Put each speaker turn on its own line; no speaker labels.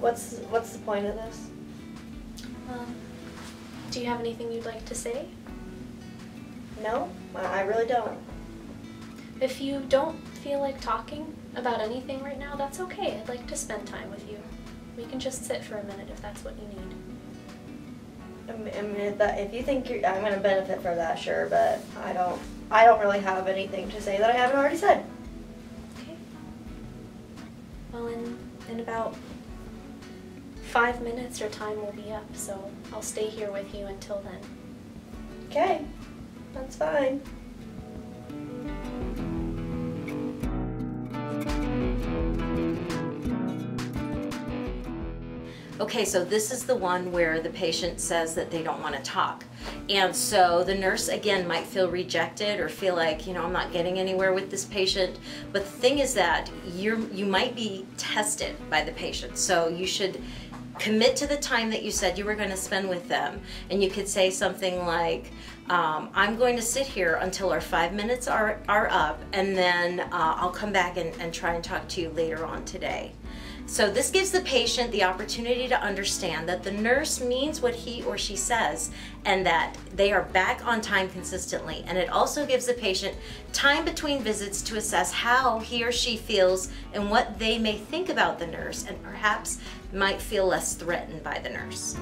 What's what's the point of this?
Um, do you have anything you'd like to say?
No, I really don't.
If you don't feel like talking about anything right now, that's okay. I'd like to spend time with you. We can just sit for a minute if that's what you need.
I mean, if, that, if you think you're, I'm gonna benefit from that, sure, but I don't. I don't really have anything to say that I haven't already said.
Okay. Well, in, in about five minutes, your time will be up, so I'll stay here with you until then.
Okay, that's fine.
Okay, so this is the one where the patient says that they don't want to talk. And so the nurse, again, might feel rejected or feel like, you know, I'm not getting anywhere with this patient. But the thing is that you're, you might be tested by the patient. So you should commit to the time that you said you were going to spend with them. And you could say something like, um, I'm going to sit here until our five minutes are, are up, and then uh, I'll come back and, and try and talk to you later on today. So this gives the patient the opportunity to understand that the nurse means what he or she says and that they are back on time consistently. And it also gives the patient time between visits to assess how he or she feels and what they may think about the nurse and perhaps might feel less threatened by the nurse.